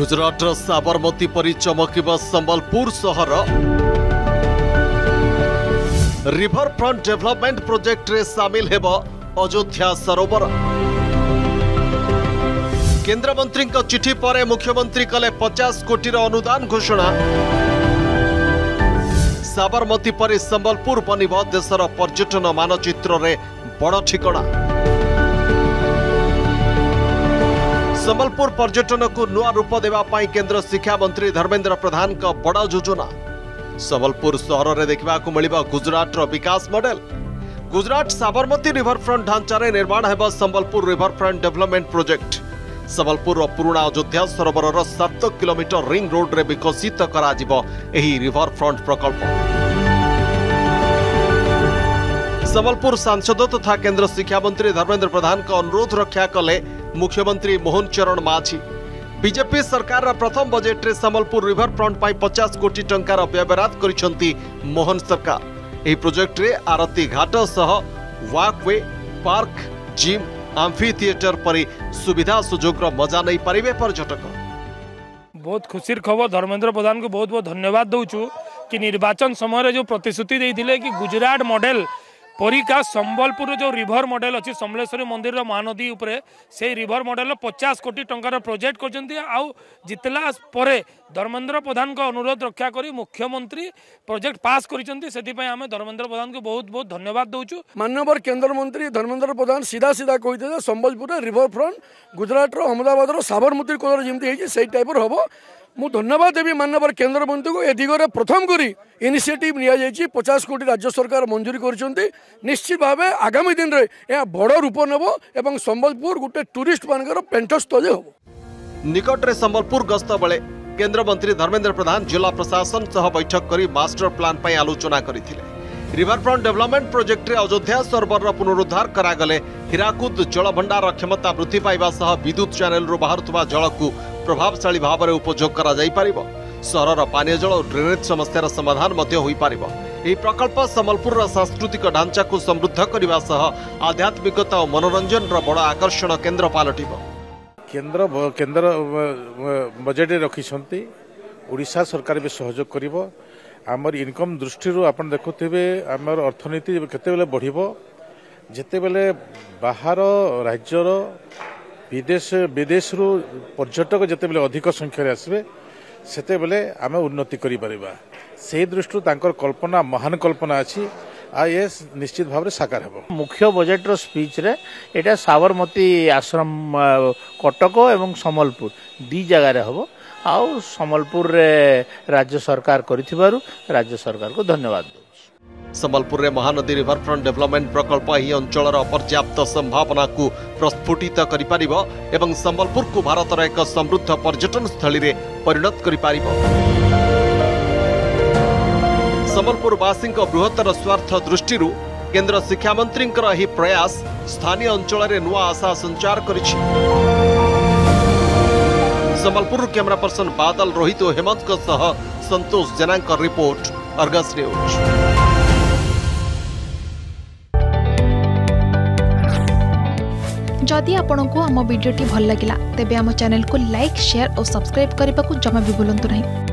ଗୁଜରାଟର ସାବରମତୀ ପରି ଚମକିବ ସମ୍ବଲପୁର ସହର ରିଭର ଫ୍ରଣ୍ଟ ଡେଭଲପମେଣ୍ଟ ପ୍ରୋଜେକ୍ଟରେ ସାମିଲ ହେବ ଅଯୋଧ୍ୟା ସରୋବର କେନ୍ଦ୍ରମନ୍ତ୍ରୀଙ୍କ ଚିଠି ପରେ ମୁଖ୍ୟମନ୍ତ୍ରୀ କଲେ ପଚାଶ କୋଟିର ଅନୁଦାନ ଘୋଷଣା ସାବରମତୀ ପରି ସମ୍ବଲପୁର ବନିବ ଦେଶର ପର୍ଯ୍ୟଟନ ମାନଚିତ୍ରରେ ବଡ଼ ଠିକଣା संबलपुर पर्यटन को नुआ रूप देवाई केन्द्र शिक्षा मंत्री धर्मेन्द्र प्रधान बड़ योजना संबलपुर सहर में देखा मिल गुजराटर विकास मडेल गुजरात साबरमती रिवरफ्रंट ढांचार निर्माण है Sambalpur riverfront development project Sambalpur पुराणा अयोध्या सरोवर सात कोमीटर रिंग रोड में विकसित रिभरफ्रंट प्रकल्प संबलपुर सांसद तथा केन्द्र शिक्षामंत्री धर्मेन्द्र प्रधान अनुरोध रक्षा कले मुख्यमंत्री मोहन चरण माझी ବିଜେପି ସରକାରର ପ୍ରଥମ ବଜେଟ୍ରେ ସମ୍ବଲପୁର ରିଭରଫ୍ରଣ୍ଟ ପାଇଁ ପଚାଶ କୋଟି ଟଙ୍କାର ବ୍ୟୟବରାଦ କରିଛନ୍ତି ମୋହନ ସରକାର ଏହି ପ୍ରୋଜେକ୍ଟରେ ଆରତୀ ଘାଟ ସହ walkway park gym amphitheatre ପରି ସୁବିଧା ସୁଯୋଗର ମଜା ନେଇପାରିବେ ପର୍ଯ୍ୟଟକ ବହୁତ ଖୁସିର ଖବର ଧର୍ମେନ୍ଦ୍ର ପ୍ରଧାନଙ୍କୁ ବହୁତ ବହୁତ ଧନ୍ୟବାଦ ଦେଉଛୁ କି ନିର୍ବାଚନ ସମୟରେ ଯେଉଁ ପ୍ରତିଶ୍ରୁତି ଦେଇଥିଲେ କି ଗୁଜରାଟ ମଡେଲ ପରିକା ସମ୍ବଲପୁରର ଯେଉଁ ରିଭର ମଡେଲ ଅଛି ସମଲେଶ୍ୱରୀ ମନ୍ଦିରର ମହାନଦୀ ଉପରେ ସେଇ ରିଭର ମଡେଲର ପଚାଶ କୋଟି ଟଙ୍କାର ପ୍ରୋଜେକ୍ଟ କରିଛନ୍ତି ଆଉ ଜିତିଲା ପରେ ଧର୍ମେନ୍ଦ୍ର ପ୍ରଧାନଙ୍କ ଅନୁରୋଧ ରକ୍ଷା କରି ମୁଖ୍ୟମନ୍ତ୍ରୀ ପ୍ରୋଜେକ୍ଟ ପାସ୍ କରିଛନ୍ତି ସେଥିପାଇଁ ଆମେ ଧର୍ମେନ୍ଦ୍ର ପ୍ରଧାନଙ୍କୁ ବହୁତ ବହୁତ ଧନ୍ୟବାଦ ଦେଉଛୁ ମାନ୍ୟବର କେନ୍ଦ୍ରମନ୍ତ୍ରୀ ଧର୍ମେନ୍ଦ୍ର ପ୍ରଧାନ ସିଧା ସିଧା କହିଥିଲେ ସମ୍ବଲପୁରରେ ରିଭର ଫ୍ରଣ୍ଟ ଗୁଜରାଟର ଅହମ୍ମଦାବାଦର ସାବରମତୀ କୋଲର ଯେମିତି ହେଇଛି ସେଇ ଟାଇପ୍ର ହେବ ମୁଁ ଧନ୍ୟବାଦ ଦେବି ମାନ୍ୟବର କେନ୍ଦ୍ରମନ୍ତ୍ରୀଙ୍କୁ ଏ ଦିଗରେ ପ୍ରଥମ କରି ଇନିସିଏଟିଭ୍ ନିଆଯାଇଛି ପଚାଶ କୋଟି ରାଜ୍ୟ ସରକାର ମଞ୍ଜୁରୀ କରିଛନ୍ତି ନିଶ୍ଚିତ ଭାବେ ଆଗାମୀ ଦିନରେ ଏହା ବଡ଼ ରୂପ ନେବ ଏବଂ ସମ୍ବଲପୁର ଗୋଟେ ଟୁରିଷ୍ଟମାନଙ୍କର ପେଣ୍ଠସ୍ଥଳୀ ହେବ ନିକଟରେ ସମ୍ବଲପୁର ଗସ୍ତ ବେଳେ କେନ୍ଦ୍ରମନ୍ତ୍ରୀ ଧର୍ମେନ୍ଦ୍ର ପ୍ରଧାନ ଜିଲ୍ଲା ପ୍ରଶାସନ ସହ ବୈଠକ କରି ମାଷ୍ଟର ପ୍ଲାନ୍ ପାଇଁ ଆଲୋଚନା କରିଥିଲେ रिभरफ्रंट प्रोजेक्ट प्रोजेक्ट्रे अयोध्या सर्वर पुनरुद्धार करागले हीराकूद जलभंडार क्षमता वृद्धि पाइबा सह विद्युत चैनल रो बाहरतुबा जलकु प्रभावशाली भाबरे उपयोग करा जाई पारिबो सहरर पानी जल ड्रेनेज समस्या समाधान मध्य होई पारिबो एही प्रकल्प समलपुर सांस्कृतिक ढांचा को समृद्ध करबा सह आध्यात्मिकता और मनोरंजन रा बड़ा आकर्षण केन्द्र पालटिबो केंद्र केंद्र बजेट रे रखी छंती ओडिसा सरकार बे सहयोग करबो আমার ইনকম দৃষ্টি আপনার দেখুবে আমার অর্থনীতি কেতবে বড় যেতবে বাহার রাজ্যর বিদেশ বিদেশর পর্যটক যেতবে অধিক সংখ্যায় আসবে সেতবে আমি উন্নতি করে পারা সেই দৃষ্টি তাঁর কল্পনা মহান কল্পনা আছে ଆଉ ଏ ନିଶ୍ଚିତ ଭାବରେ ସାକାର ହେବ ମୁଖ୍ୟ ବଜେଟ୍ର ସ୍ପିଚ୍ରେ ଏଇଟା ସାବରମତୀ ଆଶ୍ରମ କଟକ ଏବଂ ସମ୍ବଲପୁର ଦୁଇ ଜାଗାରେ ହେବ ଆଉ ସମ୍ବଲପୁରରେ ରାଜ୍ୟ ସରକାର କରିଥିବାରୁ ରାଜ୍ୟ ସରକାରକୁ ଧନ୍ୟବାଦ ସମ୍ବଲପୁରରେ ମହାନଦୀ ରିଭରଫ୍ରଣ୍ଟ ଡେଭଲପମେଣ୍ଟ ପ୍ରକଳ୍ପ ଏହି ଅଞ୍ଚଳର ଅପର୍ଯ୍ୟାପ୍ତ ସମ୍ଭାବନାକୁ ପ୍ରସ୍ଫୁଟିତ କରିପାରିବ ଏବଂ ସମ୍ବଲପୁରକୁ ଭାରତର ଏକ ସମୃଦ୍ଧ ପର୍ଯ୍ୟଟନସ୍ଥଳୀରେ ପରିଣତ କରିପାରିବ ସମ୍ବଲପୁରବାସୀଙ୍କ ବୃହତ୍ତର ସ୍ୱାର୍ଥ ଦୃଷ୍ଟିରୁ କେନ୍ଦ୍ର ଶିକ୍ଷାମନ୍ତ୍ରୀଙ୍କର ଏହି ପ୍ରୟାସ ସ୍ଥାନୀୟ ଅଞ୍ଚଳରେ ନୂଆ ଆଶା ସଞ୍ଚାର କରିଛି जबलपुर कैमरा पर्सन बादल रोहित और हेमंत सह Santosh Jena report Argus news जदि आपण को आम भिड्टे भल लगा तेब आम चेल को लाइक शेयर और सब्सक्राइब करने को जमा भी बुलां नहीं